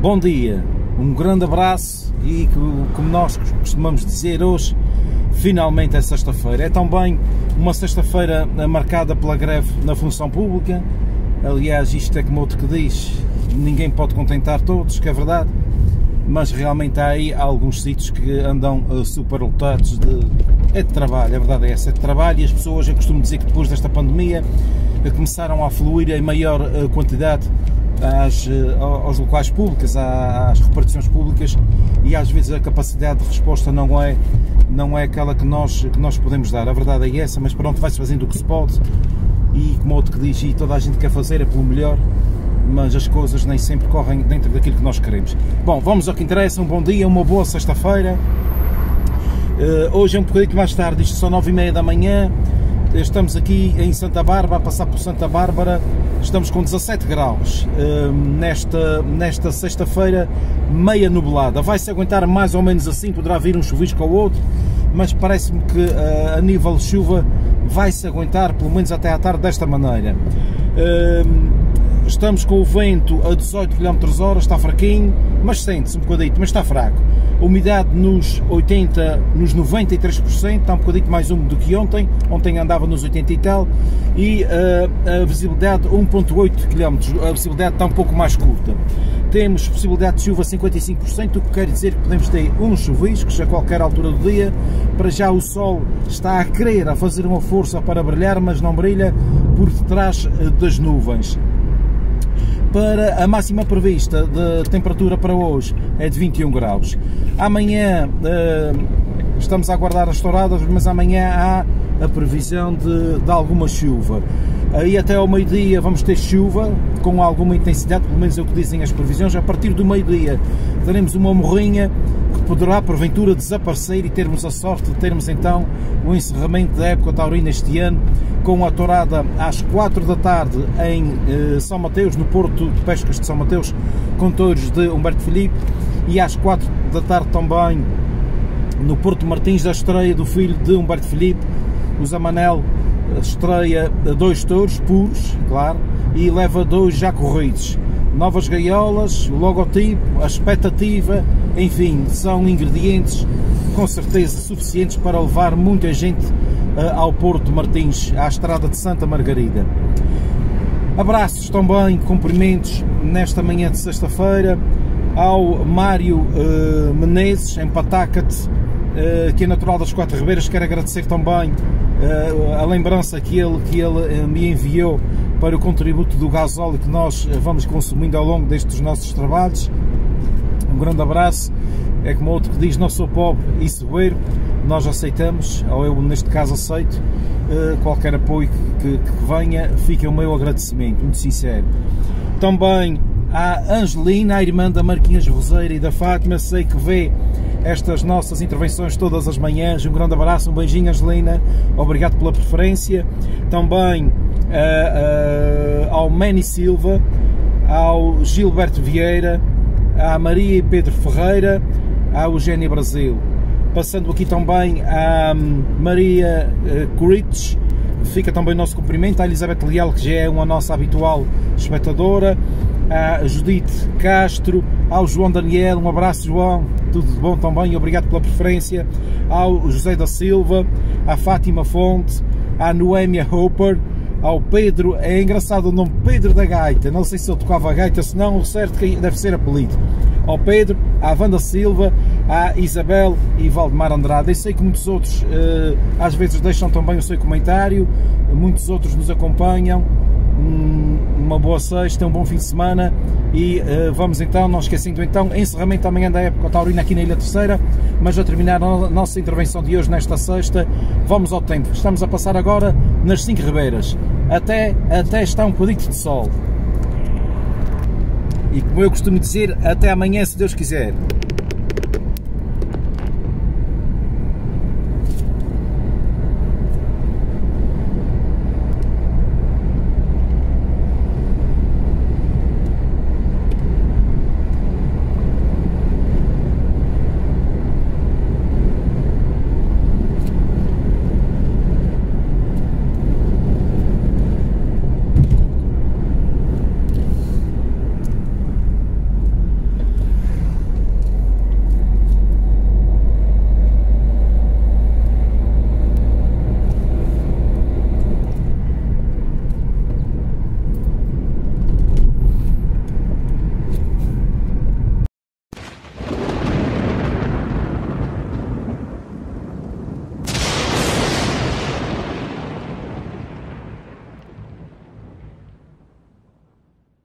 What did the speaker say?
Bom dia, um grande abraço e como nós costumamos dizer hoje, finalmente é sexta-feira. É também uma sexta-feira marcada pela greve na função pública. Aliás, isto é como outro que diz, ninguém pode contentar todos, que é verdade, mas realmente há aí alguns sítios que andam uh, super lotados de, é de trabalho, a verdade é essa, é de trabalho e as pessoas, eu costumo dizer que depois desta pandemia começaram a fluir em maior quantidade às, uh, aos locais públicos, às repartições públicas e às vezes a capacidade de resposta não é, não é aquela que nós, que nós podemos dar. A verdade é essa, mas pronto, vai-se fazendo o que se pode e como outro que diz, e toda a gente quer fazer é pelo melhor, mas as coisas nem sempre correm dentro daquilo que nós queremos. Bom, vamos ao que interessa, um bom dia, uma boa sexta-feira. Uh, hoje é um bocadinho mais tarde, isto são nove e meia da manhã, estamos aqui em Santa Bárbara, a passar por Santa Bárbara, estamos com 17 graus uh, nesta, nesta sexta-feira, meia nublada. Vai-se aguentar mais ou menos assim, poderá vir um chuvisco ou outro, mas parece-me que uh, a nível de chuva vai-se aguentar pelo menos até à tarde desta maneira. Estamos com o vento a 18 km hora, está fraquinho, mas sente-se um bocadinho, mas está fraco. A umidade nos 80, nos 93%, está um bocadinho mais úmido do que ontem, ontem andava nos 80 e tal, e uh, a visibilidade 1.8 km, a visibilidade está um pouco mais curta. Temos possibilidade de chuva 55%, o que quer dizer que podemos ter uns chuviscos a qualquer altura do dia. Para já o sol está a querer, a fazer uma força para brilhar, mas não brilha por detrás eh, das nuvens para a máxima prevista de temperatura para hoje é de 21 graus. Amanhã uh, estamos a aguardar as touradas, mas amanhã há a previsão de, de alguma chuva. Aí até ao meio-dia vamos ter chuva com alguma intensidade, pelo menos é o que dizem as previsões. A partir do meio-dia teremos uma morrinha poderá porventura desaparecer e termos a sorte de termos então o encerramento da época taurina este ano com a tourada às 4 da tarde em eh, São Mateus, no Porto de Pescas de São Mateus, com touros de Humberto Filipe e às 4 da tarde também no Porto Martins da estreia do filho de Humberto Filipe, o Zamanel estreia dois touros puros, claro, e leva dois já corridos. Novas gaiolas, logotipo, a expectativa, enfim, são ingredientes com certeza suficientes para levar muita gente uh, ao Porto Martins, à estrada de Santa Margarida. Abraços também, cumprimentos nesta manhã de sexta-feira ao Mário uh, Menezes, em Patacate, uh, que é natural das Quatro Ribeiras. Quero agradecer também uh, a lembrança que ele, que ele me enviou para o contributo do gasóleo que nós vamos consumindo ao longo destes nossos trabalhos. Um grande abraço. É como outro que diz: Não sou pobre e seguro, nós aceitamos, ou eu neste caso aceito, qualquer apoio que, que, venha. Fica o meu agradecimento, muito sincero. Também à Angelina, a irmã da Marquinhas Roseira e da Fátima, sei que vê estas nossas intervenções todas as manhãs. Um grande abraço, um beijinho, Angelina. Obrigado pela preferência. Também ao Manny Silva, ao Gilberto Vieira, à Maria e Pedro Ferreira, à Eugénia Brasil. Passando aqui também à Maria uh, Curites, fica também o nosso cumprimento, à Elizabeth Leal, que já é uma nossa habitual espectadora, à Judite Castro, ao João Daniel, um abraço João, tudo de bom também, obrigado pela preferência, ao José da Silva, à Fátima Fonte, à Noémia Hopper, ao Pedro, é engraçado o nome Pedro da Gaita, não sei se ele tocava a gaita, se não, o certo que deve ser apelido. Ao Pedro, à Wanda Silva, à Isabel e Valdemar Andrade. Eu sei que muitos outros uh, às vezes deixam também o seu comentário, muitos outros nos acompanham uma boa sexta, um bom fim de semana e uh, vamos então, não esquecendo então, encerramento amanhã da época taurina aqui na Ilha Terceira, mas a terminar a nossa intervenção de hoje nesta sexta, vamos ao tempo. Estamos a passar agora nas cinco ribeiras, até, até está um bocadinho de sol. E como eu costumo dizer, até amanhã se Deus quiser.